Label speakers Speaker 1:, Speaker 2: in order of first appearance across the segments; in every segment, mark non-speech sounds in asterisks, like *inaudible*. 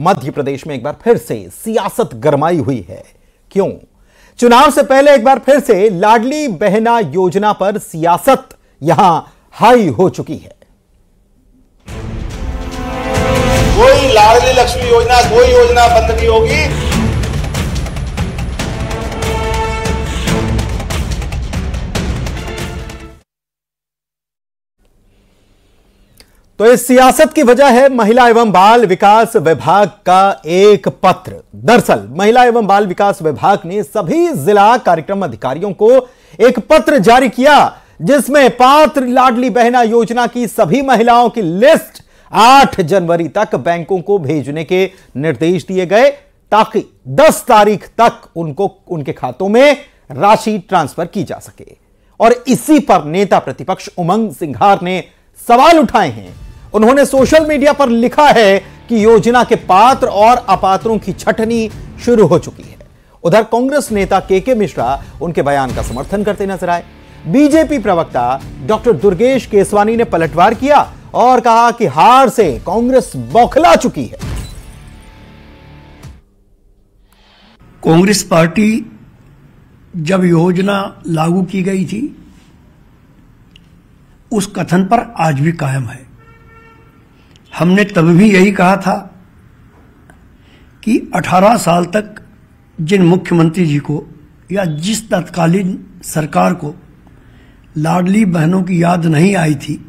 Speaker 1: मध्य प्रदेश में एक बार फिर से सियासत गरमाई हुई है। क्यों? चुनाव से पहले एक बार फिर से लाडली बहना योजना पर सियासत यहाँ हाई हो चुकी है।
Speaker 2: कोई लाडली लक्ष्मी योजना, कोई योजना बंद नहीं होगी।
Speaker 1: तो इस सियासत की वजह है महिला एवं बाल विकास विभाग का एक पत्र। दरअसल, महिला एवं बाल विकास विभाग ने सभी जिला कार्यक्रम अधिकारियों को एक पत्र जारी किया, जिसमें पात्र लाडली बहना योजना की सभी महिलाओं की लिस्ट 8 जनवरी तक बैंकों को भेजने के निर्देश दिए गए, ताकि 10 तारीख तक उनको, उनके खातों में राशि ट्रांसफ़र की जा सके। और इसी पर नेता प्रतिपक्ष उमंग सिंघार ने सवाल उठाए हैं। उन्होंने सोशल मीडिया पर लिखा है कि योजना के पात्र और अपात्रों की छटनी शुरू हो चुकी है। उधर कांग्रेस नेता के के मिश्रा उनके बयान का समर्थन करते नज़र आए। बीजेपी प्रवक्ता डॉक्टर दुर्गेश केसवानी ने पलटवार किया और कहा कि हार से कांग्रेस बौखला चुकी है।
Speaker 3: कांग्रेस पार्टी जब योजना लागू की गई थी, उस कथन पर आज भी कायम है। हमने तब भी यही कहा था कि 18 साल तक जिन मुख्यमंत्री जी को या जिस तत्कालीन सरकार को लाडली बहनों की याद नहीं आई थी,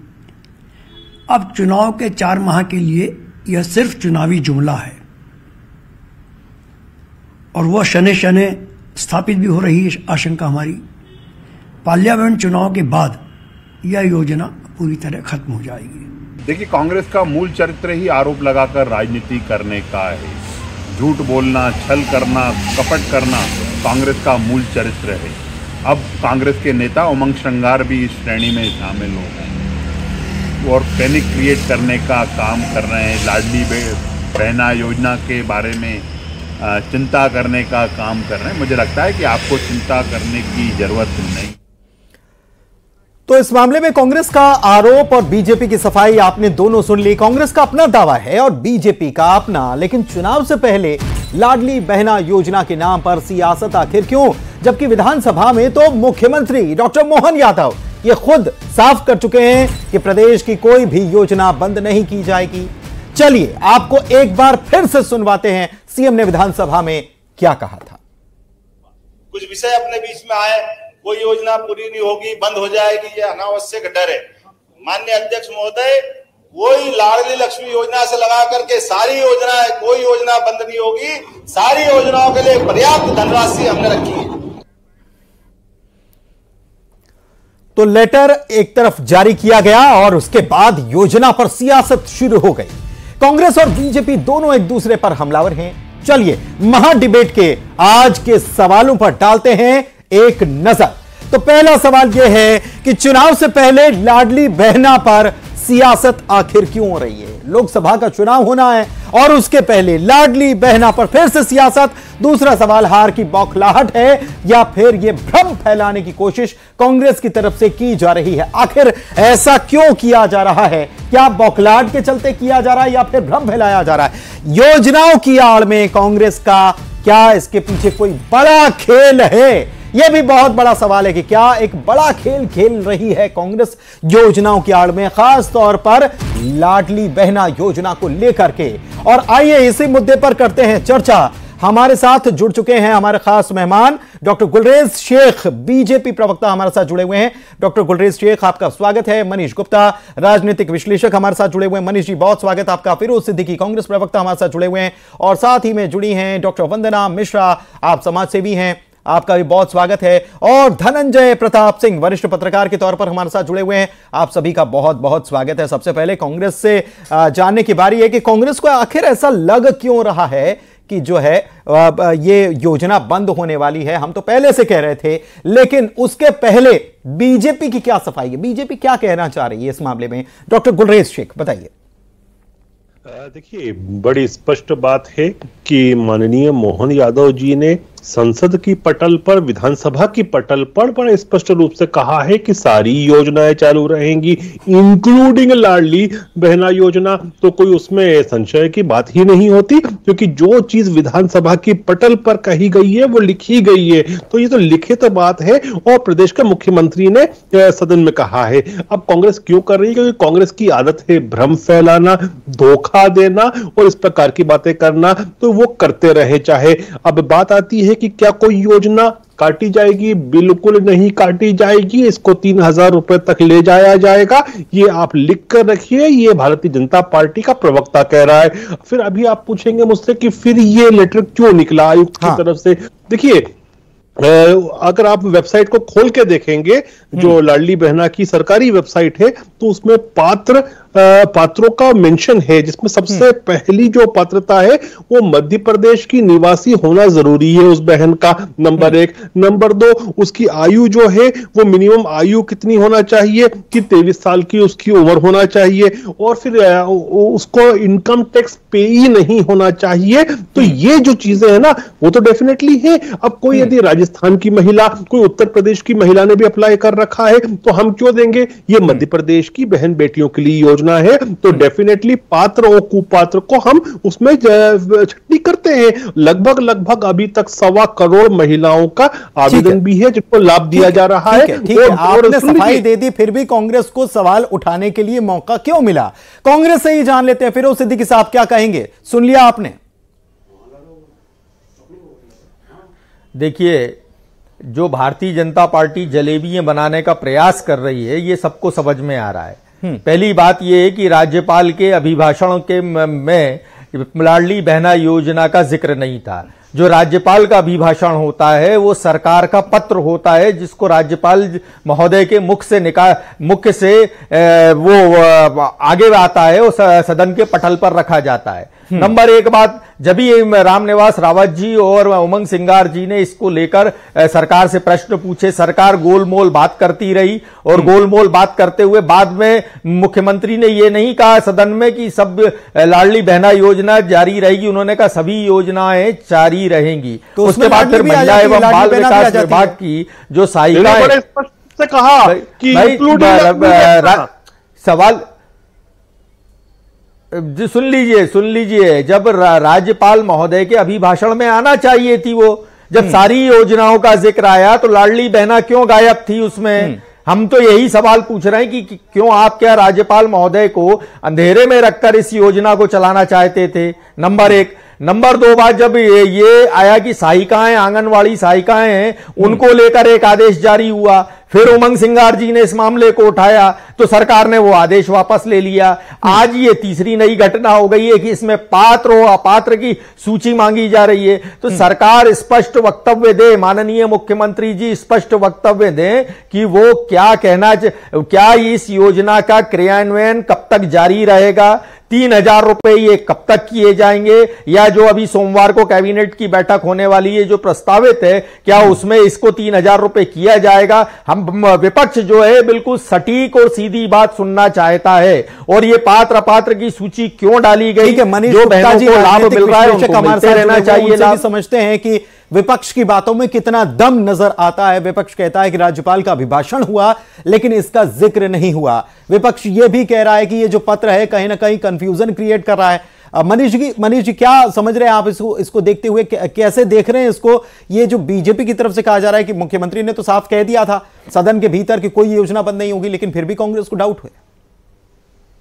Speaker 3: अब चुनाव के चार माह के लिए यह सिर्फ़ चुनावी जुमला है। और वह शने शने स्थापित भी हो रही है आशंका हमारी। पार्लियामेंट चुनाव के बाद यह योजना पूरी तरह खत्म हो जाएगी।
Speaker 4: देखिए, कांग्रेस का मूल चरित्र ही आरोप लगाकर राजनीति करने का है। झूठ बोलना, छल करना, कपट करना कांग्रेस का मूल चरित्र है। अब कांग्रेस के नेता उमंग श्रृंगार भी इस श्रेणी में शामिल हो गए और पैनिक क्रिएट करने का काम कर रहे हैं। लाडली बहना योजना के बारे में चिंता करने का काम कर रहे हैं। मुझे लगता है कि आपको चिंता करने की ज़रूरत नहीं।
Speaker 1: तो इस मामले में कांग्रेस का आरोप और बीजेपी की सफ़ाई आपने दोनों सुन ली। कांग्रेस का अपना दावा है और बीजेपी का अपना। लेकिन चुनाव से पहले लाडली बहना योजना के नाम पर सियासत आखिर क्यों? जबकि विधानसभा में तो मुख्यमंत्री डॉक्टर मोहन यादव ये खुद साफ़ कर चुके हैं कि प्रदेश की कोई भी योजना बंद नहीं की जाएगी। चलिए, आपको एक बार फिर से सुनवाते हैं। सीएम ने विधानसभा में क्या कहा था?
Speaker 2: कुछ विषय अपने बीच में आए कोई योजना पूरी नहीं होगी, बंद हो जाएगी, ये अनावश्यक डर है। मान्य अध्यक्ष महोदय, कोई लाडली लक्ष्मी योजना से लगा करके सारी योजना है कोई योजना बंद नहीं होगी। सारी योजनाओं के लिए पर्याप्त धनराशि हमने रखी है।
Speaker 1: तो लेटर एक तरफ़ जारी किया गया और उसके बाद योजना पर सियासत शुरू हो गई। कांग्रेस और बीजेपी दोनों एक दूसरे पर हमलावर हैं। चलिए महा डिबेट के आज के सवालों पर डालते हैं एक नज़र। तो पहला सवाल यह है कि चुनाव से पहले लाडली बहना पर सियासत आखिर क्यों हो रही है? लोकसभा का चुनाव होना है और उसके पहले लाडली बहना पर फिर से सियासत। दूसरा सवाल, हार की बौखलाहट है या फिर यह भ्रम फैलाने की कोशिश कांग्रेस की तरफ़ से की जा रही है? आखिर ऐसा क्यों किया जा रहा है? क्या बौखलाहट के चलते किया जा रहा है या फिर भ्रम फैलाया जा रहा है? योजनाओं की आड़ में कांग्रेस का, क्या इसके पीछे कोई बड़ा खेल है? यह भी बहुत बड़ा सवाल है कि क्या एक बड़ा खेल खेल रही है कांग्रेस योजनाओं की आड़ में, खास तौर पर लाडली बहना योजना को लेकर के। और आइए इसी मुद्दे पर करते हैं चर्चा। हमारे साथ जुड़ चुके हैं हमारे खास मेहमान, डॉक्टर गुलरेज शेख, बीजेपी प्रवक्ता हमारे साथ जुड़े हुए हैं। डॉक्टर गुलरेज शेख, आपका स्वागत है। मनीष गुप्ता, राजनीतिक विश्लेषक हमारे साथ जुड़े हुए हैं। मनीष जी, बहुत स्वागत आपका। फिरोज सिद्दीकी, कांग्रेस प्रवक्ता हमारे साथ जुड़े हुए हैं। और साथ ही में जुड़ी हैं डॉक्टर वंदना मिश्रा, आप समाज सेवी हैं। आपका भी बहुत स्वागत है। और धनंजय प्रताप सिंह, वरिष्ठ पत्रकार के तौर पर हमारे साथ जुड़े हुए हैं। आप सभी का बहुत बहुत स्वागत है। सबसे पहले कांग्रेस से जानने की बारी है कि कांग्रेस को आखिर ऐसा लग क्यों रहा है कि जो है ये योजना बंद होने वाली है? हम तो पहले से कह रहे थे, लेकिन उसके पहले बीजेपी की क्या सफ़ाई है? बीजेपी क्या कहना चाह रही है इस मामले में? डॉक्टर गुलरेज शेख, बताइए।
Speaker 5: देखिए, बड़ी स्पष्ट बात है कि माननीय मोहन यादव जी ने संसद की पटल पर, विधानसभा की पटल पर बड़े स्पष्ट रूप से कहा है कि सारी योजनाएँ चालू रहेंगी इंक्लूडिंग लाडली बहना योजना। तो कोई उसमें संशय की बात ही नहीं होती, क्योंकि जो चीज़ विधानसभा की पटल पर कही गई है, वो लिखी गई है। तो ये तो लिखित बात है, और प्रदेश के मुख्यमंत्री ने सदन में कहा है। अब कांग्रेस क्यों कर रही है? क्योंकि कांग्रेस की आदत है भ्रम फैलाना, धोखा देना, और इस प्रकार की बातें करना तो वो करते रहे चाहे। अब बात आती है कि क्या कोई योजना काटी जाएगी? बिल्कुल नहीं काटी जाएगी। इसको तीन हज़ार रुपए तक ले जाया जाएगा। ये आप लिख कर रखिए। ये भारतीय जनता पार्टी का प्रवक्ता कह रहा है। फिर अभी आप पूछेंगे मुझसे कि फिर ये लेटर क्यों निकला आयुक्त हाँ। की तरफ़ से? देखिए अगर आप वेबसाइट को खोल के देखेंगे जो हम्म। लाडली बहना की सरकारी वेबसाइट है तो उसमें पात्र पात्रों का मेंशन है जिसमें सबसे हम्म। पहली जो पात्रता है वो मध्य प्रदेश की निवासी होना ज़रूरी है उस बहन का। नंबर हम्म। एक। नंबर दो उसकी आयु जो है वो मिनिमम आयु कितनी होना चाहिए कि तेईस साल की उसकी उम्र होना चाहिए और फिर उसको इनकम टैक्स पे ही नहीं होना चाहिए। तो हम्म। ये जो चीज़ें है ना वो तो डेफिनेटली है। अब कोई यदि राजस्थान की महिला कोई उत्तर प्रदेश की महिला ने भी अप्लाई कर रखा है तो हम क्यों देंगे? ये मध्य प्रदेश की बहन बेटियों के लिए योजना योजना है तो डेफिनेटली पात्र और कुपात्र को हम उसमें छट्टी करते हैं। लगभग लगभग अभी तक सवा करोड़ महिलाओं का आवेदन भी है जिसको लाभ दिया जा रहा है।
Speaker 6: ठीक है। आपने सफ़ाई दे दी फिर भी कांग्रेस को सवाल उठाने के लिए मौका क्यों मिला? कांग्रेस से ही जान लेते हैं फिरोज सिद्दीकी साहब क्या कहेंगे? सुन लिया आपने। देखिए जो भारतीय जनता पार्टी जलेबियाँ बनाने का प्रयास कर रही है ये सबको समझ में आ रहा है। पहली बात यह है कि राज्यपाल के अभिभाषणों के में लाडली बहना योजना का ज़िक्र नहीं था जो राज्यपाल का अभिभाषण होता है, वो सरकार का पत्र होता है, जिसको राज्यपाल महोदय के मुख से निकाल मुख से वो आगे आता है, वो सदन के पटल पर रखा जाता है हम्म। नंबर एक बात जब ही रामनिवास रावत जी और उमंग सिंगार जी ने इसको लेकर सरकार से प्रश्न पूछे सरकार गोलमोल बात करती रही और हम्म। गोलमोल बात करते हुए बाद में मुख्यमंत्री ने यह नहीं कहा सदन में कि सब लाडली बहना योजना जारी रहेगी उन्होंने कहा सभी योजनाएँ जारी रहेंगी। तो उसके बाद फिर महिला एवं बाल विकास विभाग की जो सहायिका
Speaker 5: कहा कि
Speaker 6: सवाल जी सुन लीजिए सुन लीजिए जब राज्यपाल महोदय के अभिभाषण में आना चाहिए थी वो जब हम्म। सारी योजनाओं का ज़िक्र आया तो लाडली बहना क्यों गायब थी उसमें हम्म। हम तो यही सवाल पूछ रहे हैं कि, कि क्यों आप क्या राज्यपाल महोदय को अंधेरे में रखकर इस योजना को चलाना चाहते थे नंबर एक नंबर दो बात जब ये, ये आया कि सहायिकाएँ आंगनवाड़ी सहायिकाएँ हैं उनको लेकर एक आदेश जारी हुआ। फिर उमंग सिंगार जी ने इस मामले को उठाया तो सरकार ने वो आदेश वापस ले लिया। आज ये तीसरी नई घटना हो गई है कि इसमें पात्र और अपात्र की सूची मांगी जा रही है। तो हम्म। सरकार स्पष्ट वक्तव्य दे माननीय मुख्यमंत्री जी स्पष्ट वक्तव्य दें कि वो क्या कहना क्या इस योजना का क्रियान्वयन कब तक जारी रहेगा तीन हज़ार रुपए ये कब तक किए जाएँगे? या जो अभी सोमवार को कैबिनेट की बैठक होने वाली है जो प्रस्तावित है क्या उसमें इसको तीन हज़ार रुपए किया जाएगा? हम विपक्ष जो है बिल्कुल सटीक और सीधी बात सुनना चाहता है। और ये पात्र पात्र की सूची क्यों डाली गई? जो बहनों को लाभ मिल रहा है उनको मिलते रहना चाहिए समझते हैं कि विपक्ष की बातों में कितना दम नज़र आता है। विपक्ष कहता है कि राज्यपाल का अभिभाषण हुआ लेकिन इसका ज़िक्र नहीं हुआ। विपक्ष यह भी कह रहा है कि यह जो पत्र है कहीं ना कहीं कंफ्यूजन क्रिएट कर रहा है। मनीष जी मनीष जी क्या समझ रहे हैं आप इसको इसको देखते हुए कैसे देख रहे हैं इसको? ये जो बीजेपी की तरफ़ से कहा जा रहा है कि मुख्यमंत्री ने तो साफ़ कह दिया था सदन के भीतर कि कोई योजना बंद नहीं होगी लेकिन फिर भी कांग्रेस को डाउट हुए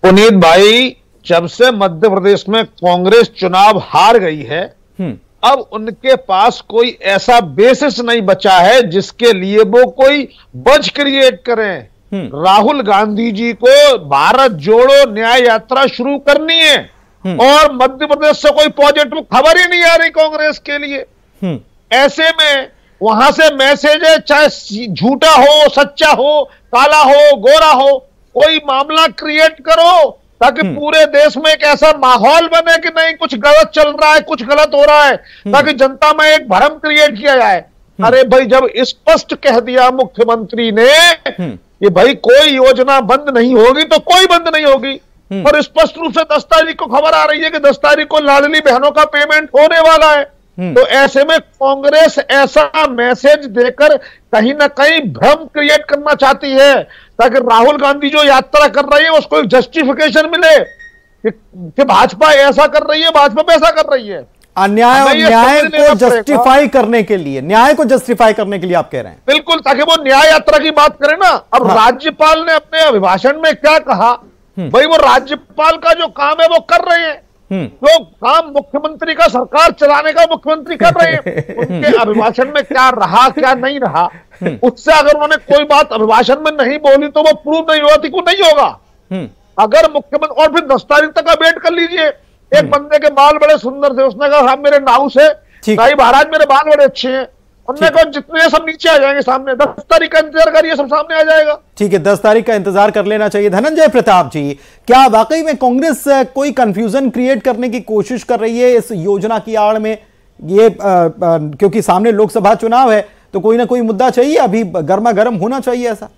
Speaker 7: पुनीत भाई जब से मध्य प्रदेश में कांग्रेस चुनाव हार गई है हम्म। अब उनके पास कोई ऐसा बेसिस नहीं बचा है जिसके लिए वो कोई बज क्रिएट करें हम्म। राहुल गांधी जी को भारत जोड़ो न्याय यात्रा शुरू करनी है हम्म। और मध्य प्रदेश से कोई पॉजिटिव खबर ही नहीं आ रही कांग्रेस के लिए हम्म। ऐसे में वहाँ से मैसेज है चाहे झूठा हो सच्चा हो काला हो गोरा हो कोई मामला क्रिएट करो ताकि हम्म। पूरे देश में एक ऐसा माहौल बने कि नहीं कुछ गलत चल रहा है कुछ गलत हो रहा है हम्म। ताकि जनता में एक भ्रम क्रिएट किया जाए हम्म। अरे भाई जब स्पष्ट कह दिया मुख्यमंत्री ने कि भाई कोई योजना बंद नहीं होगी तो कोई बंद नहीं होगी और स्पष्ट रूप से दस तारीख को खबर आ रही है कि दस तारीख को लाडली बहनों का पेमेंट होने वाला है तो ऐसे में कांग्रेस ऐसा मैसेज देकर कहीं ना कहीं भ्रम क्रिएट करना चाहती है ताकि राहुल गांधी जो यात्रा कर रही है उसको एक जस्टिफिकेशन मिले कि, कि भाजपा ऐसा कर रही है भाजपा पैसा कर रही है।
Speaker 1: अन्याय और न्याय को जस्टिफाई करने के लिए न्याय को जस्टिफाई करने के लिए आप कह रहे हैं।
Speaker 7: बिल्कुल ताकि वो न्याय यात्रा की बात करें ना। अब
Speaker 1: हाँ।
Speaker 7: राज्यपाल ने अपने अभिभाषण में क्या कहा? भाई वो राज्यपाल का जो काम है वो कर रहे हैं।
Speaker 1: हम्म।
Speaker 7: जो काम मुख्यमंत्री का सरकार चलाने का मुख्यमंत्री कर रहे हैं। *laughs* उनके अभिभाषण में क्या रहा क्या नहीं रहा?
Speaker 1: हम्म।
Speaker 7: उससे अगर उन्होंने कोई बात अभिभाषण में नहीं बोली तो वो प्रूव नहीं हुआ थी को नहीं होगा।
Speaker 1: हम्म।
Speaker 7: अगर मुख्यमंत्री और फिर दस तारीख तक का वेट कर लीजिए। एक बंदे के बाल बड़े सुंदर थे उसने कहा साहब मेरे नाव से भाई महाराज मेरे बाल बड़े अच्छे हैं। उनने कहा जितने सब नीचे आ जाएँगे सामने दस तारीख का इंतज़ार करिए सब सामने आ जाएगा।
Speaker 1: ठीक है दस तारीख का इंतज़ार कर लेना चाहिए। धनंजय प्रताप जी क्या वाकई में कांग्रेस कोई कंफ्यूजन क्रिएट करने की कोशिश कर रही है इस योजना की आड़ में? ये अ, अ, क्योंकि सामने लोकसभा चुनाव है तो कोई ना कोई मुद्दा चाहिए? अभी गर्मा गर्म होना चाहिए ऐसा?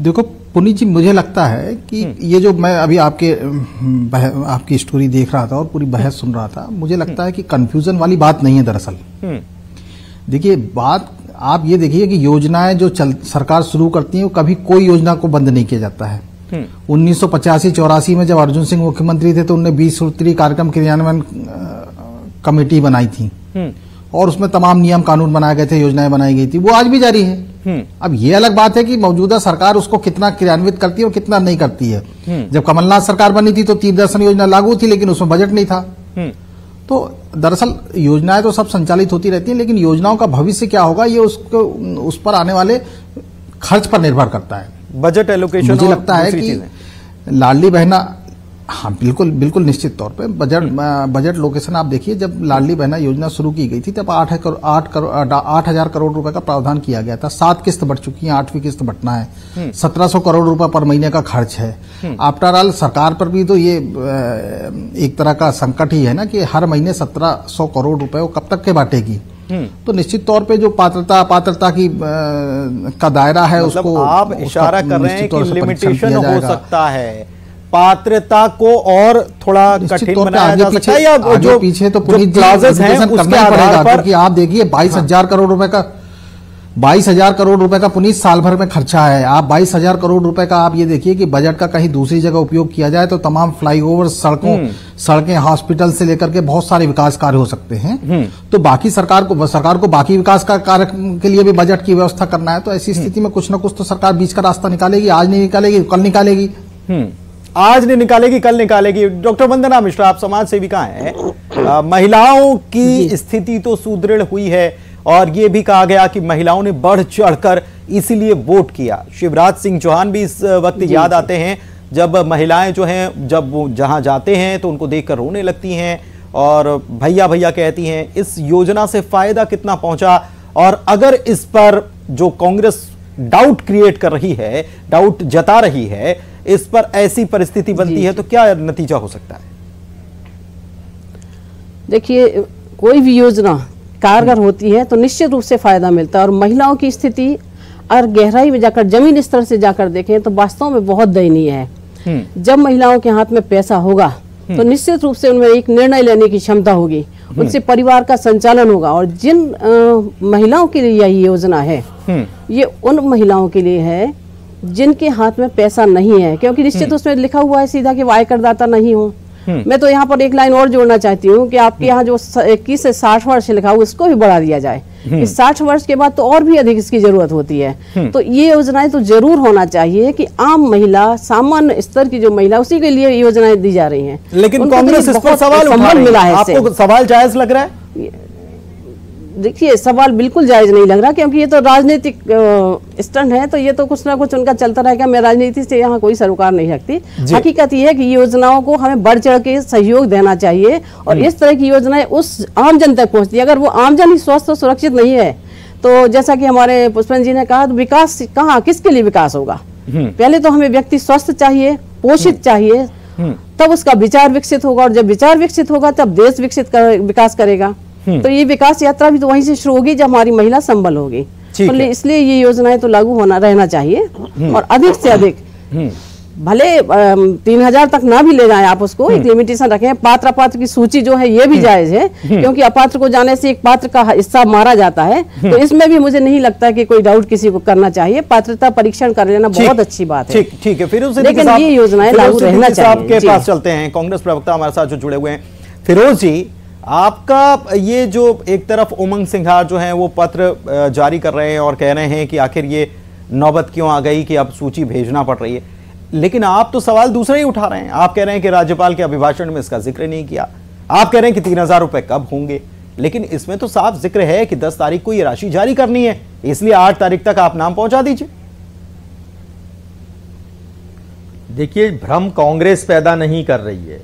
Speaker 8: देखो पुनीत जी मुझे लगता है कि ये जो मैं अभी आपके आपकी स्टोरी देख रहा था और पूरी बहस सुन रहा था मुझे लगता है कि कंफ्यूजन वाली बात नहीं है दरअसल। देखिए बात आप ये देखिए कि योजनाएँ जो चल सरकार शुरू करती है वो कभी कोई योजना को बंद नहीं किया जाता है। उन्नीस सौ पचासी चौरासी में जब अर्जुन सिंह मुख्यमंत्री थे तो उनने बीस सूत्री कार्यक्रम क्रियान्वयन कमेटी बनाई थी। और उसमें तमाम नियम कानून बनाए गए थे योजनाएँ बनाई गई थी। वो आज भी जारी है। अब ये अलग बात है कि मौजूदा सरकार उसको कितना क्रियान्वित करती है और कितना नहीं करती है। जब कमलनाथ सरकार बनी थी तो तीर दर्शन योजना लागू थी लेकिन उसमें बजट नहीं था। तो दरअसल योजनाएँ तो सब संचालित होती रहती हैं लेकिन योजनाओं का भविष्य क्या होगा ये उसको उस पर आने वाले खर्च पर निर्भर करता है।
Speaker 1: बजट एलोकेशन
Speaker 8: मुझे लगता है कि लाडली बहना हाँ बिल्कुल बिल्कुल निश्चित तौर पे। बजट बजट लोकेशन आप देखिए जब लाडली बहना योजना शुरू की गई थी तब आठ करोड़ आठ करोड़ आठ हज़ार करोड़ रुपए का प्रावधान किया गया था। सात किस्त बढ़ चुकी है आठवीं किस्त बढ़ना है। सत्रह सौ करोड़ रुपए पर महीने का खर्च है। आफ्टर ऑल सरकार पर भी तो ये एक तरह का संकट ही है ना कि हर महीने सत्रह सौ करोड़ रुपए वो कब तक के बांटेगी? तो निश्चित तौर पे जो पात्रता अपात्रता की अ, का दायरा है
Speaker 1: मतलब
Speaker 8: उसको
Speaker 1: आप इशारा कर रहे हैं कि लिमिटेशन हो सकता है। पात्रता को और थोड़ा कठिन बनाया जा सकता है या जो
Speaker 8: पीछे तो पुनीत जी
Speaker 1: हैं उसके
Speaker 8: ही
Speaker 1: आधार पर
Speaker 8: क्योंकि आप देखिए बाईस हज़ार करोड़ रुपए का बाईस हज़ार करोड़ रुपए का पुनीत साल भर में खर्चा है। आप बाईस हज़ार करोड़ रुपए का आप ये देखिए कि बजट का कहीं दूसरी जगह उपयोग किया जाए तो तमाम फ्लाईओवर सड़कों सड़कें हॉस्पिटल से लेकर के बहुत सारे विकास कार्य हो सकते हैं। तो बाकी सरकार को सरकार को बाकी विकास का कार्य के लिए भी बजट की व्यवस्था करना है। तो ऐसी स्थिति में कुछ ना कुछ तो सरकार बीच का रास्ता निकालेगी आज नहीं निकालेगी कल निकालेगी।
Speaker 1: आज नहीं निकालेगी कल निकालेगी। डॉक्टर वंदना मिश्रा आप समाज सेविका हैं। महिलाओं की स्थिति तो सुदृढ़ हुई है और ये भी कहा गया कि महिलाओं ने बढ़ चढ़कर इसीलिए वोट किया। शिवराज सिंह चौहान भी इस वक्त याद आते हैं जब महिलाएँ जो हैं जब वो जहाँ जाते हैं तो उनको देखकर रोने लगती हैं और भैया भैया कहती हैं इस योजना से फ़ायदा कितना पहुँचा? और अगर इस पर जो कांग्रेस डाउट क्रिएट कर रही है डाउट जता रही है इस पर ऐसी परिस्थिति बनती है तो क्या नतीजा हो सकता है?
Speaker 9: देखिए कोई भी योजना कारगर होती है तो निश्चित रूप से फ़ायदा मिलता है और महिलाओं की स्थिति अगर गहराई में जाकर ज़मीन स्तर से जाकर देखें तो वास्तव में बहुत दयनीय है। जब महिलाओं के हाथ में पैसा होगा तो निश्चित रूप से उनमें एक निर्णय लेने की क्षमता होगी। उनसे परिवार का संचालन होगा और जिन अ, महिलाओं के लिए यह योजना है ये उन महिलाओं के लिए है जिनके हाथ में पैसा नहीं है क्योंकि निश्चित उसमें लिखा हुआ है सीधा कि वो आयकरदाता नहीं हो। मैं तो यहाँ पर एक लाइन और जोड़ना चाहती हूँ कि आपके यहाँ जो इक्कीस से साठ वर्ष लिखा हुआ उसको भी बढ़ा दिया जाए। इस साठ वर्ष के बाद तो और भी अधिक इसकी ज़रूरत होती है। तो ये योजनाएँ तो ज़रूर होना चाहिए कि आम महिला सामान्य स्तर की जो महिला उसी के लिए योजनाएँ दी जा रही हैं।
Speaker 1: लेकिन
Speaker 9: तो
Speaker 1: कांग्रेस इस पर सवाल उठा रही
Speaker 9: मिला
Speaker 1: है
Speaker 9: है
Speaker 1: आपको सवाल जायज़ लग रहा है?
Speaker 9: देखिए सवाल बिल्कुल जायज़ नहीं लग रहा क्योंकि ये तो राजनीतिक स्टंट है तो ये तो कुछ ना कुछ उनका चलता रहेगा। मैं राजनीति से यहाँ कोई सरोकार नहीं रखती। हकीकत ये है कि योजनाओं को हमें बढ़ चढ़ के सहयोग देना चाहिए और इस तरह की योजनाएँ उस आम जन तक पहुँचती है। अगर वो आम जन ही स्वस्थ और सुरक्षित नहीं है तो जैसा कि हमारे पुष्पन जी ने कहा तो विकास कहाँ किसके लिए विकास होगा? पहले तो हमें व्यक्ति स्वस्थ चाहिए पोषित चाहिए तब उसका विचार विकसित होगा और जब विचार विकसित होगा तब देश विकसित कर, विकास करेगा। तो ये विकास यात्रा भी तो वहीं से शुरू होगी जब हमारी महिला संबल होगी। तो इसलिए ये योजनाएँ तो लागू होना रहना चाहिए। और अधिक से अधिक भले तीन हज़ार तक ना भी ले जाए आप उसको एक लिमिटेशन रखें पात्र अपात्र की सूची जो है ये भी जायज़ है क्योंकि अपात्र को जाने से एक पात्र का हिस्सा मारा जाता है। तो इसमें भी मुझे नहीं लगता कि कोई डाउट किसी को करना चाहिए। पात्रता परीक्षण कर लेना बहुत अच्छी बात है।
Speaker 1: ठीक है। फिरोज
Speaker 9: लेकिन ये योजनाएँ लागू रहना चाहिए। आपके
Speaker 1: पास चलते हैं। कांग्रेस प्रवक्ता हमारे साथ जो जुड़े हुए हैं। फिरोज जी आपका ये जो एक तरफ़ उमंग सिंघार जो है, वो पत्र जारी कर रहे हैं और कह रहे हैं कि आखिर ये नौबत क्यों आ गई कि अब सूची भेजना पड़ रही है। लेकिन आप तो सवाल दूसरा ही उठा रहे हैं। आप कह रहे हैं कि राज्यपाल के अभिभाषण में इसका ज़िक्र नहीं किया। आप कह रहे हैं कि तीन हज़ार रुपए कब होंगे। लेकिन इसमें तो साफ़ ज़िक्र है कि दस तारीख को ये राशि जारी करनी है। इसलिए आठ तारीख तक आप नाम पहुँचा दीजिए।
Speaker 6: देखिए, भ्रम कांग्रेस पैदा नहीं कर रही है।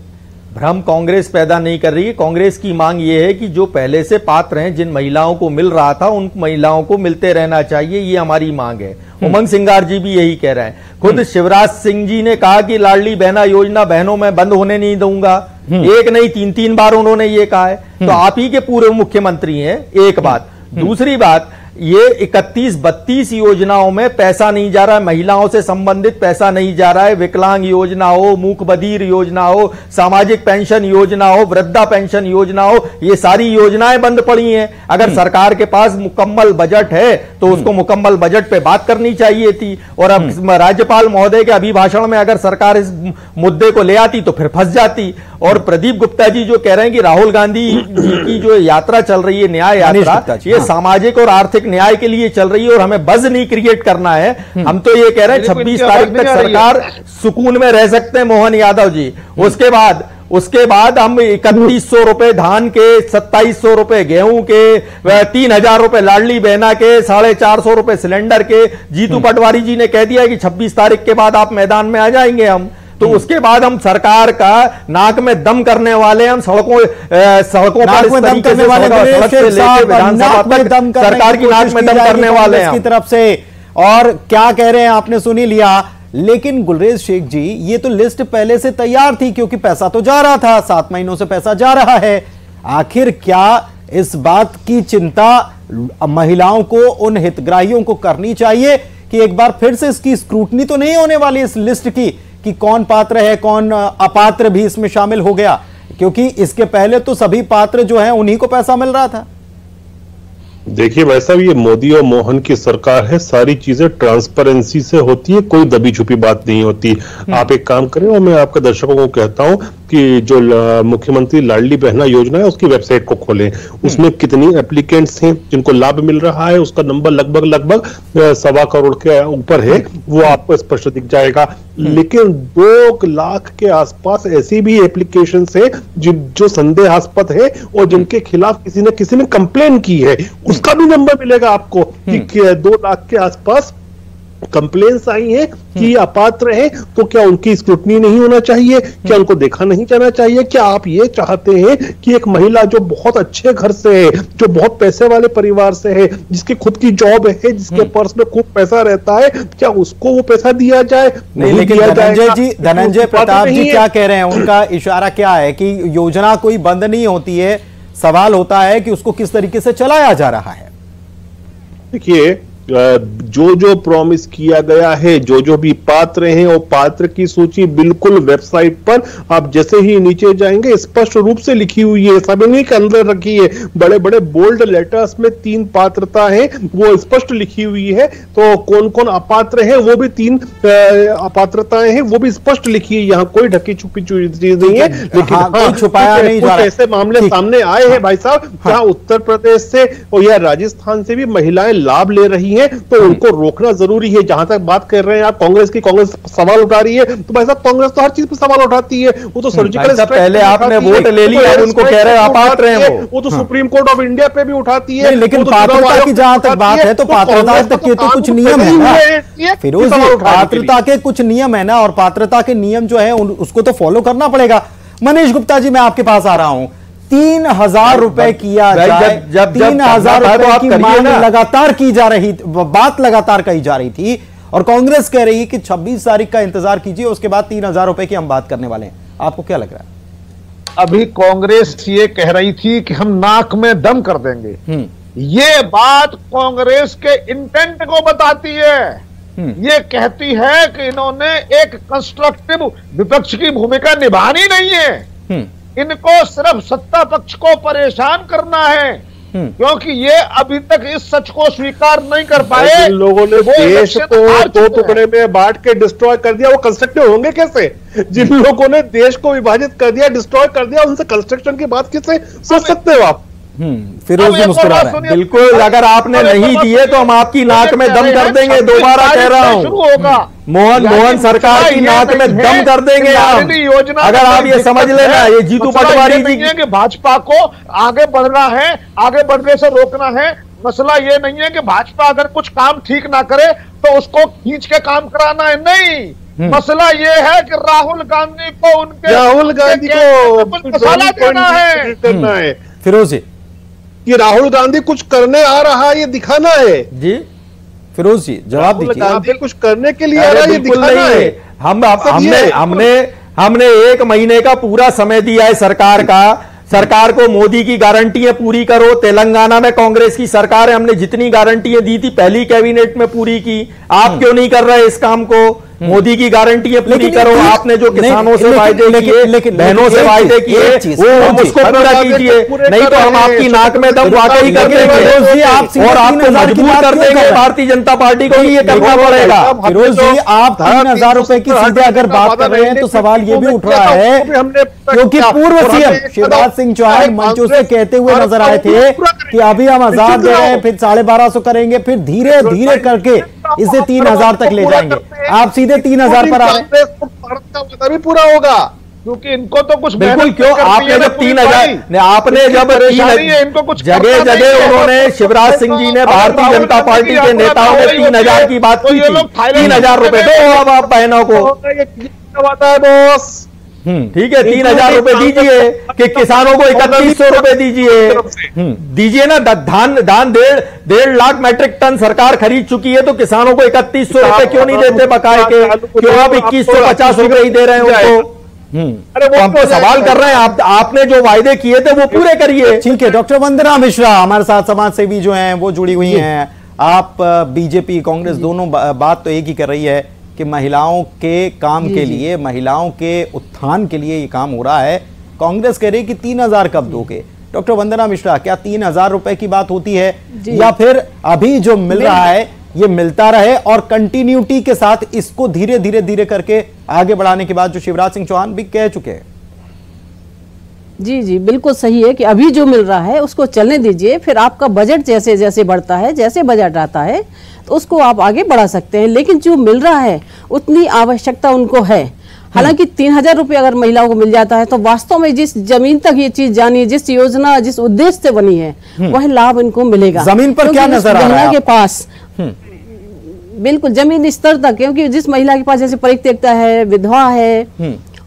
Speaker 6: भ्रम कांग्रेस पैदा नहीं कर रही है। कांग्रेस की मांग ये है कि जो पहले से पात्र हैं जिन महिलाओं को मिल रहा था उन महिलाओं को मिलते रहना चाहिए ये हमारी मांग है। उमंग सिंगार जी भी यही कह रहे हैं। खुद शिवराज सिंह जी ने कहा कि लाडली बहना योजना बहनों में बंद होने नहीं दूँगा। एक नहीं तीन तीन बार उन्होंने ये कहा है। तो आप ही के पूर्व मुख्यमंत्री हैं एक बात। दूसरी बात ये 31 32 योजनाओं में पैसा नहीं जा रहा है महिलाओं से संबंधित पैसा नहीं जा रहा है। विकलांग योजना हो मूक बधिर योजना हो सामाजिक पेंशन योजना हो वृद्धा पेंशन योजना हो ये सारी योजनाएँ बंद पड़ी हैं। अगर सरकार के पास मुकम्मल बजट है तो उसको मुकम्मल बजट पे बात करनी चाहिए थी। और अब राज्यपाल महोदय के अभिभाषण में अगर सरकार इस मुद्दे को ले आती तो फिर फंस जाती। और प्रदीप गुप्ता जी जो कह रहे हैं कि राहुल गांधी जी की जो यात्रा चल रही है न्याय यात्रा ये
Speaker 1: हाँ।
Speaker 6: सामाजिक और आर्थिक न्याय के लिए चल रही है और हमें बज नहीं क्रिएट करना है। हम तो ये कह रहे हैं छब्बीस तारीख तक। सरकार सुकून में रह सकते हैं मोहन यादव जी। उसके बाद उसके बाद हम इकतीस सौ रुपए धान के सत्ताईस सौ रुपए गेहूँ के तीन हज़ार रुपए लाडली बहना के साढ़े चार सौ रुपए सिलेंडर के। जीतू पटवारी जी ने कह दिया कि छब्बीस तारीख के बाद आप मैदान में आ जाएँगे हम। तो उसके बाद हम सरकार का नाक में दम करने वाले हम सड़कों सड़कों पर
Speaker 1: में दम करने वाले
Speaker 6: सरकार की नाक में दम करने वाले हैं
Speaker 1: तरफ़ से। और क्या कह रहे हैं आपने सुनी लिया। लेकिन गुलरेज शेख जी ये तो लिस्ट पहले से तैयार थी क्योंकि पैसा तो जा रहा था सात महीनों से पैसा जा रहा है। आखिर क्या इस बात की चिंता महिलाओं को उन हितग्राहियों को करनी चाहिए कि एक बार फिर से इसकी स्क्रूटनी तो नहीं होने वाली इस लिस्ट की? कि कौन पात्र है कौन अपात्र भी इसमें शामिल हो गया। क्योंकि इसके पहले तो सभी पात्र जो हैं उन्हीं को पैसा मिल रहा था।
Speaker 5: देखिए वैसा भी ये मोदी और मोहन की सरकार है सारी चीज़ें ट्रांसपेरेंसी से होती है कोई दबी छुपी बात नहीं होती। आप एक काम करें और मैं आपके दर्शकों को कहता हूँ कि जो मुख्यमंत्री लाडली बहना योजना है उसकी वेबसाइट को खोलें। उसमें कितनी एप्लीकेंट्स हैं जिनको लाभ मिल रहा है उसका नंबर लगभग लगभग सवा करोड़ के ऊपर है वो आपको स्पष्ट दिख जाएगा। लेकिन दो लाख के आसपास ऐसी भी एप्लीकेशन है जो संदेहास्पद है और जिनके खिलाफ किसी ने किसी ने कंप्लेन की है उसका भी नंबर मिलेगा आपको। कि कि दो लाख के आसपास कंप्लेन्स आई हैं कि ये अपात्र हैं तो क्या उनकी स्क्रूटनी नहीं होना चाहिए? क्या उनको देखा नहीं जाना चाहिए? क्या आप ये चाहते हैं कि एक महिला जो बहुत अच्छे घर से है जो बहुत पैसे वाले परिवार से है जिसकी खुद की जॉब है जिसके पर्स में खूब पैसा रहता है क्या उसको वो पैसा दिया जाए?
Speaker 1: नहीं लेकिन धनंजय जी धनंजय प्रताप जी क्या कह रहे हैं? उनका इशारा क्या है कि योजना कोई बंद नहीं होती है? सवाल होता है कि उसको किस तरीके से चलाया जा रहा है?
Speaker 5: देखिए जो जो प्रॉमिस किया गया है जो जो भी पात्र हैं वो पात्र की सूची बिल्कुल वेबसाइट पर आप जैसे ही नीचे जाएँगे स्पष्ट रूप से लिखी हुई है सभी नहीं के अंदर रखी है। बड़े बड़े बोल्ड लेटर्स में तीन पात्रता है वो स्पष्ट लिखी हुई है। तो कौन कौन अपात्र है वो भी तीन अपात्रताएँ हैं वो भी स्पष्ट लिखी है। यहाँ कोई ढकी छुपी चीज़ नहीं है लेकिन
Speaker 1: हाँ, कोई छुपाया नहीं
Speaker 5: कुछ ऐसे मामले सामने आए हैं भाई साहब जहाँ उत्तर प्रदेश से और या राजस्थान से भी महिलाएँ लाभ ले रही हैं तो उनको रोकना ज़रूरी है। जहाँ तक बात कर रहे हैं आप कांग्रेस की कांग्रेस सवाल उठा रही है तो भाई साहब कांग्रेस तो हर चीज़ पे सवाल उठाती है। वो तो सर्जिकल
Speaker 6: पहले आपने वोट ले लिया, उनको कह रहे हैं अपात्र हैं। वो।
Speaker 5: तो सुप्रीम कोर्ट ऑफ़ इंडिया पे भी उठाती है।
Speaker 1: लेकिन
Speaker 5: तो
Speaker 1: पात्रता की जहाँ तक बात है। तो पात्रता तक के तो कुछ नियम है फिरोज
Speaker 5: लिए।
Speaker 1: पात्रता के कुछ नियम है ना और पात्रता के नियम जो है उसको तो फॉलो करना पड़ेगा। मनीष गुप्ता जी मैं आपके पास आ रहा हूँ। तीन हज़ार रुपए किया जाए
Speaker 6: जब-
Speaker 1: तीन हज़ार रुपए की मांग लगातार की जा रही बात लगातार कही जा रही थी और कांग्रेस कह रही है कि 26 तारीख का इंतज़ार कीजिए उसके बाद तीन हज़ार रुपए की हम बात करने वाले हैं। आपको क्या लग रहा है?
Speaker 7: अभी कांग्रेस ये कह रही थी कि हम नाक में दम कर देंगे।
Speaker 1: हम्म।
Speaker 7: ये बात कांग्रेस के इंटेंट को बताती है। ये कहती है कि इन्होंने एक कंस्ट्रक्टिव विपक्ष की भूमिका निभानी नहीं है। इनको सिर्फ़ सत्ता पक्ष को परेशान करना है क्योंकि ये अभी तक इस सच को स्वीकार नहीं कर पाए।
Speaker 5: लोगों ने
Speaker 7: वो
Speaker 5: देश को दो टुकड़े में बांट के डिस्ट्रॉय कर दिया वो कंस्ट्रक्टिव होंगे कैसे? जिन लोगों ने देश को विभाजित कर दिया डिस्ट्रॉय कर दिया उनसे कंस्ट्रक्शन की बात कैसे सोच सकते हो आप?
Speaker 6: फिरोज
Speaker 7: अब
Speaker 6: भी मुस्कुरा रहे हैं। बिल्कुल अगर आपने नहीं दिए तो हम आपकी नाक में दम कर देंगे दोबारा कह रहा
Speaker 7: शुरू
Speaker 6: हूँ।
Speaker 7: होगा।
Speaker 6: मोहन मोहन सरकार की नाक में दम कर देंगे
Speaker 7: योजना
Speaker 6: अगर आप ये समझ लेना ये जीतू पटवारी जी
Speaker 7: नहीं कि भाजपा को आगे बढ़ना है आगे बढ़ने से रोकना है। मसला ये नहीं है कि भाजपा अगर कुछ काम ठीक ना करे तो उसको खींच के काम कराना है। नहीं। मसला ये है कि राहुल गांधी को उनके
Speaker 5: राहुल गांधी को
Speaker 7: मसाला देना है।
Speaker 5: करना है
Speaker 6: फिरोज जी
Speaker 5: कि राहुल गांधी कुछ करने आ रहा है ये दिखाना है।
Speaker 6: जी फिरोज जी जवाब दीजिए।
Speaker 5: गांधी कुछ करने के लिए आ रहा है ये दिखाना है।
Speaker 6: हम हमने हमने हमने एक महीने का पूरा समय दिया है सरकार का। सरकार को मोदी की गारंटियाँ पूरी करो। तेलंगाना में कांग्रेस की सरकार है। हमने जितनी गारंटियाँ दी थी पहली कैबिनेट में पूरी की। आप क्यों नहीं कर रहे इस काम को? मोदी की गारंटियाँ पूरी
Speaker 1: लेकिन
Speaker 6: करो आपने जो किसानों से वायदे किए बहनों से वायदे किए वो उसको पूरा
Speaker 5: तो
Speaker 6: कीजिए। नहीं तो हम आपकी नाक में दम वाकई कर देंगे और आपको मजबूर कर देंगे भारतीय जनता पार्टी को ये करना पड़ेगा।
Speaker 1: फिरोज
Speaker 5: जी
Speaker 1: आप तीन हज़ार रुपए की
Speaker 5: 370
Speaker 1: सीधे अगर बात कर रहे हैं तो सवाल ये भी उठ रहा है
Speaker 5: पूरा
Speaker 1: क्योंकि पूर्व सीएम शिवराज सिंह चौहान मंचों से कहते हुए नज़र आए थे कि अभी हम हज़ार दे रहे हैं फिर साढ़े बारह सौ करेंगे फिर धीरे धीरे करके इसे तीन हज़ार तक ले जाएँगे। आप सीधे तीन हज़ार पर आ रहे हैं।
Speaker 5: का भी पूरा होगा
Speaker 7: क्योंकि इनको तो कुछ
Speaker 6: बिल्कुल क्यों? आपने जब तीन हज़ार आपने जब
Speaker 7: इनको कुछ
Speaker 6: जगह जगह उन्होंने शिवराज सिंह जी ने भारतीय जनता पार्टी
Speaker 7: के
Speaker 6: नेताओं ने तीन हज़ार की बात
Speaker 7: तो
Speaker 6: की थी। तीन हज़ार रुपए दो अब आप बहनों को।
Speaker 5: है बॉस?
Speaker 6: ठीक है तीन हज़ार रूपए दीजिए कि किसानों को इकतीस सौ रुपए दीजिए। हम्म, दीजिए ना धान धान डेढ़ डेढ़ लाख मैट्रिक टन सरकार खरीद चुकी है तो किसानों को इकतीस सौ रुपए क्यों नहीं देते बकाए के? क्यों आप इक्कीस सौ पचास रुपए ही दे रहे हैं उनको?
Speaker 5: अरे
Speaker 6: तो हम तो सवाल कर रहे हैं आप आपने जो वायदे किए थे वो पूरे करिए।
Speaker 1: ठीक है डॉक्टर वंदना मिश्रा हमारे साथ समाज सेवी जो हैं वो जुड़ी हुई हैं। आप बीजेपी कांग्रेस दोनों बात तो एक ही कर रही है। कि महिलाओं के काम के लिए महिलाओं के उत्थान के लिए ये काम हो रहा है। कांग्रेस कह रही है कि तीन हज़ार कब दोगे? डॉक्टर वंदना मिश्रा क्या तीन हज़ार रुपए की बात होती है? या फिर अभी जो मिल रहा है ये मिलता रहे और कंटिन्यूटी के साथ इसको धीरे धीरे धीरे करके आगे बढ़ाने के बाद जो शिवराज सिंह चौहान भी कह चुके हैं।
Speaker 9: जी जी बिल्कुल सही है कि अभी जो मिल रहा है उसको चलने दीजिए फिर आपका बजट जैसे जैसे बढ़ता है जैसे बजट आता है तो उसको आप आगे बढ़ा सकते हैं। लेकिन जो मिल रहा है उतनी आवश्यकता उनको है। हालाँकि तीन हज़ार रुपये अगर महिलाओं को मिल जाता है तो वास्तव में जिस ज़मीन तक ये चीज़ जानी है जिस योजना जिस उद्देश्य से बनी है वह लाभ इनको मिलेगा।
Speaker 1: ज़मीन पर क्या नज़र आ रहा है
Speaker 9: के पास बिल्कुल ज़मीन स्तर तक क्योंकि जिस महिला के पास जैसे परित्यक्ता है विधवा है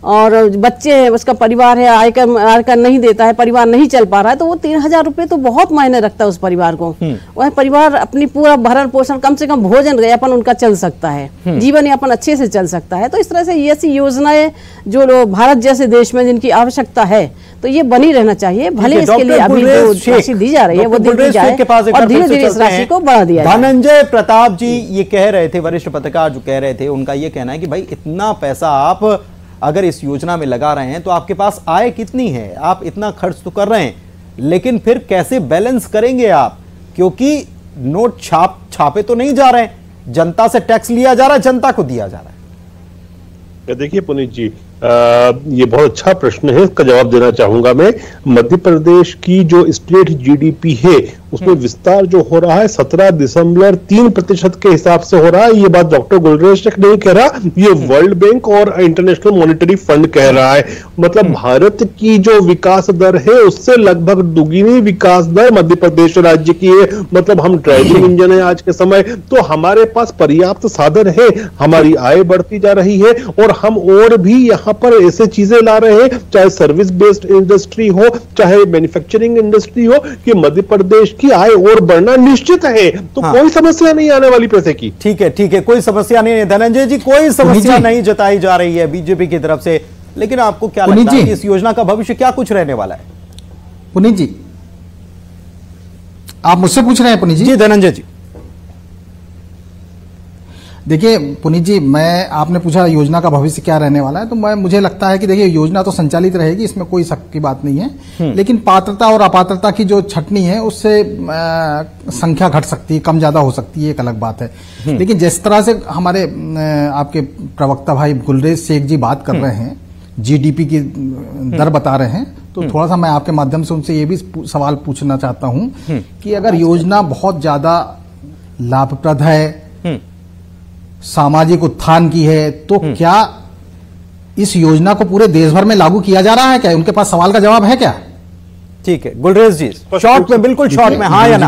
Speaker 9: और बच्चे हैं उसका परिवार है आयकर आयकर नहीं देता है परिवार नहीं चल पा रहा है तो वो तीन हज़ार रुपये तो बहुत मायने रखता है उस परिवार को। वह परिवार अपनी पूरा भरण पोषण कम से कम भोजन यापन उनका चल सकता है। जीवन यापन अच्छे से चल सकता है। तो इस तरह से ये ऐसी योजनाएँ जो भारत जैसे देश में जिनकी आवश्यकता है तो ये बनी रहना चाहिए। भले इसके लिए अभी जो राशि दी जा रही है वो दी जाए
Speaker 1: के पास
Speaker 9: और धीरे धीरे इस राशि को बढ़ा दिया जाए।
Speaker 1: धनंजय प्रताप जी ये कह रहे थे वरिष्ठ पत्रकार जो कह रहे थे उनका ये कहना है कि भाई इतना पैसा आप अगर इस योजना में लगा रहे हैं तो आपके पास आय कितनी है? आप इतना खर्च तो कर रहे हैं, लेकिन फिर कैसे बैलेंस करेंगे आप? क्योंकि नोट छाप, छापे तो नहीं जा रहे हैं। जनता से टैक्स लिया जा रहा है, जनता को दिया जा रहा है।
Speaker 5: देखिए पुनीत जी ये बहुत अच्छा प्रश्न है इसका जवाब देना चाहूँगा मैं। मध्य प्रदेश की जो स्टेट जीडीपी है उसमें विस्तार जो हो रहा है सत्रह दशमलव तीन प्रतिशत के हिसाब से हो रहा है। ये बात डॉक्टर गुलरेज नहीं कह रहा ये वर्ल्ड बैंक और इंटरनेशनल मॉनेटरी फंड कह रहा है। मतलब भारत की जो विकास दर है उससे लगभग दुगनी विकास दर मध्य प्रदेश राज्य की है। मतलब हम ड्राइविंग इंजन है आज के समय तो हमारे पास पर्याप्त साधन है। हमारी आय बढ़ती जा रही है और हम और भी यहाँ पर ऐसे चीज़ें ला रहे हैं चाहे सर्विस बेस्ड इंडस्ट्री हो चाहे मैन्युफैक्चरिंग इंडस्ट्री हो कि मध्य प्रदेश की आय और बढ़ना निश्चित है। तो
Speaker 1: हाँ।
Speaker 5: कोई समस्या नहीं आने वाली पैसे की।
Speaker 1: ठीक है ठीक है कोई समस्या नहीं है। धनंजय जी कोई समस्या नहीं जताई जा रही है बीजेपी की तरफ़ से। लेकिन आपको क्या लगता है इस योजना का भविष्य क्या कुछ रहने वाला है?
Speaker 8: पुनीत जी। आप मुझसे पूछ रहे हैं पुनीत जी?
Speaker 1: जी धनंजय जी।
Speaker 8: देखिए पुनीत जी मैं आपने पूछा योजना का भविष्य क्या रहने वाला है तो मैं मुझे लगता है कि देखिए योजना तो संचालित रहेगी इसमें कोई शक की बात नहीं है। लेकिन पात्रता और अपात्रता की जो छटनी है उससे संख्या घट सकती है कम ज़्यादा हो सकती है एक अलग बात है। लेकिन जिस तरह से हमारे आपके प्रवक्ता भाई गुलरेज शेख जी बात कर रहे हैं जीडीपी की दर बता रहे हैं तो थोड़ा सा मैं आपके माध्यम से उनसे ये भी सवाल पूछना चाहता हूँ कि अगर योजना बहुत ज़्यादा लाभप्रद है सामाजिक उत्थान की है तो क्या इस योजना को पूरे देश भर में लागू किया जा रहा है क्या? उनके पास सवाल का जवाब है क्या?
Speaker 1: ठीक है गुलरेज जी शॉर्ट में बिल्कुल शॉर्ट में हाँ या ना?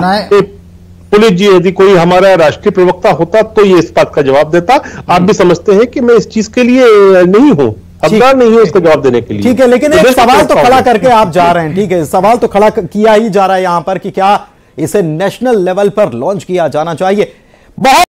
Speaker 5: पुलिस जी यदि कोई हमारा राष्ट्रीय प्रवक्ता होता तो ये इस बात का जवाब देता। आप भी समझते हैं कि मैं इस चीज़ के लिए नहीं हूँ हकदार नहीं हूँ इसका जवाब देने के लिए।
Speaker 1: ठीक है लेकिन एक सवाल तो खड़ा करके आप जा रहे हैं ठीक है सवाल तो खड़ा किया ही जा रहा है यहाँ पर कि क्या इसे नेशनल लेवल पर लॉन्च किया जाना चाहिए। बहुत